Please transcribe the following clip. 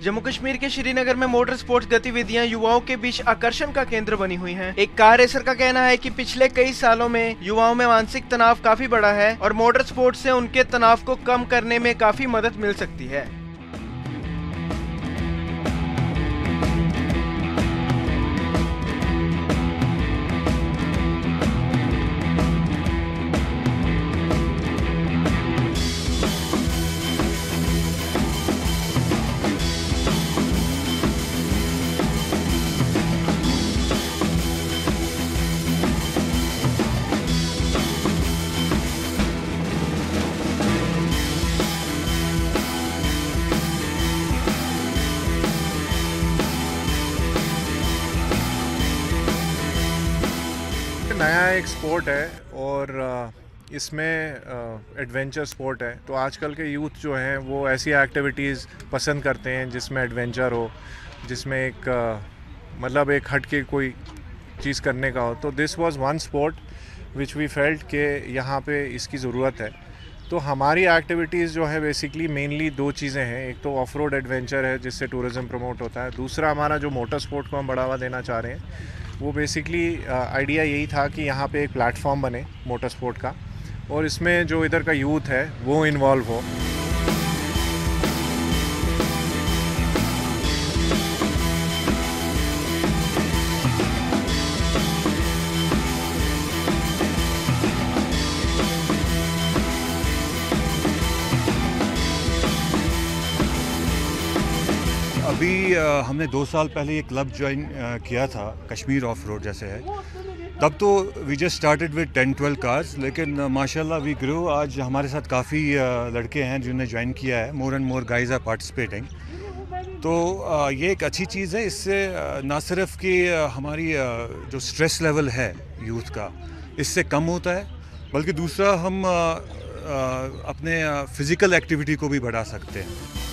जम्मू कश्मीर के श्रीनगर में motor sports गतिविधियाँ युवाओं के बीच आकर्षण का केंद्र बनी हुई हैं। एक कार रेसर का कहना है कि पिछले कई सालों में युवाओं में मानसिक तनाव काफ़ी बढ़ा है और मोटर स्पोर्ट्स से उनके तनाव को कम करने में काफ़ी मदद मिल सकती है नया एक स्पोर्ट है और इसमें एडवेंचर स्पोर्ट है। तो आजकल के यूथ जो हैं, वो ऐसी एक्टिविटीज़ पसंद करते हैं जिसमें एडवेंचर हो, जिसमें एक मतलब एक हट के कोई चीज़ करने का हो। तो this was one sport which we felt के यहाँ पे इसकी ज़रूरत है। तो हमारी एक्टिविटीज़ जो है बेसिकली मेनली दो चीज़ें हैं। एक तो ऑफ़ रोड एडवेंचर है, जिससे टूरिज़्म प्रमोट होता है। दूसरा हमारा जो मोटर स्पोर्ट को हम बढ़ावा देना चाह रहे हैं वो बेसिकली आइडिया यही था कि यहाँ पे एक प्लेटफॉर्म बने मोटर स्पोर्ट का और इसमें जो इधर का यूथ है, वो इन्वॉल्व हो। अभी हमने दो साल पहले ये क्लब ज्वाइन किया था, कश्मीर ऑफ़ रोड जैसे है। तब तो we just started with ten twelve cars लेकिन माशाल्लाह वी ग्रो आज हमारे साथ काफ़ी लड़के हैं जिन्होंने ज्वाइन किया है। More and more guys are participating तो ये एक अच्छी चीज़ है। इससे ना सिर्फ़ कि हमारी जो स्ट्रेस लेवल है यूथ का, इससे कम होता है, बल्कि दूसरा हम अपने फ़िज़िकल एक्टिविटी को भी बढ़ा सकते हैं।